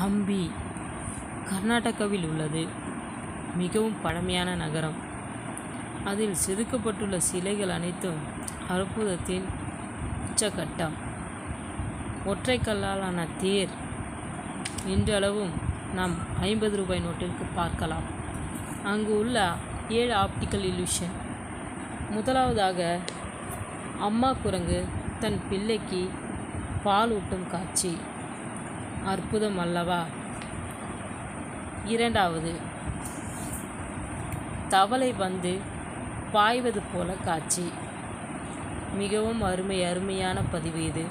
ஹம்பி கர்நாடகாவில் உள்ளது. மிகவும் பழமையான நகரம். அதில் செதுக்கப்பட்டுள்ள சிலைகள் அனைத்தும் அற்புதத்தின் உச்சகட்டம். ஒற்றை கல்லாலான தேர் இன்றளவும் நாம் ஐம்பது ரூபாய் நோட்டிற்கு பார்க்கலாம். அங்கு உள்ள ஏழு ஆப்டிக்கல் இல்யூஷன் முதலாவதாக அம்மா குரங்கு தன் பிள்ளைக்கு பால் ஊட்டும் காட்சி. அற்புதம் அல்லவா? இரண்டாவது தவளை வந்து பாய்வது போல காட்சி. மிகவும் அருமை அருமையான பதிவு இது.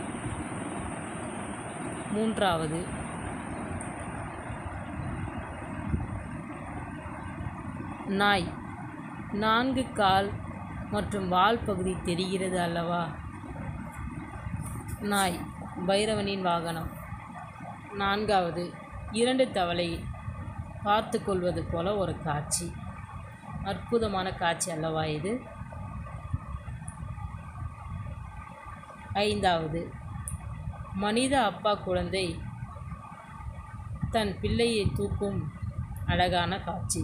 மூன்றாவது நாய். நான்கு கால் மற்றும் வால் பகுதி தெரிகிறது அல்லவா? நாய் பைரவனின் வாகனம். நான்காவது இரண்டு தவளை பார்த்து கொள்வது போல ஒரு காட்சி. அற்புதமான காட்சி அல்லவா இது? ஐந்தாவது மனித அப்பா குழந்தை தன் பிள்ளையை தூக்கும் அழகான காட்சி.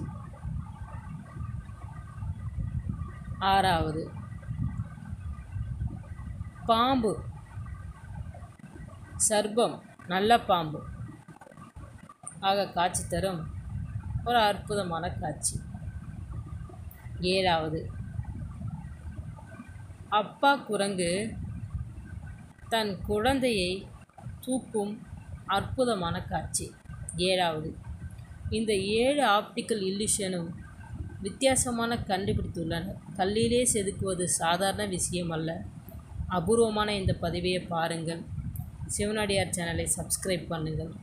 ஆறாவது பாம்பு சர்பம் நல்ல பாம்பு. ஆக காட்சி தரும் ஒரு அற்புதமான காட்சி. ஏழாவது. அப்பா குரங்கு தன் குழந்தையை தூக்கும் அற்புதமான காட்சி. ஏழாவது. இந்த ஏழு ஆப்டிக்கல் இல்லுஷனும் வித்தியாசமான கண்டுபிடித்துள்ளனர். கல்லிலே செதுக்குவது சாதாரண விஷயம் அல்ல அபூர்வமான இந்த பதிவையை பாருங்கள். சிவனடியார் சேனலை சப்ஸ்கிரைப் பண்ணுங்கள்.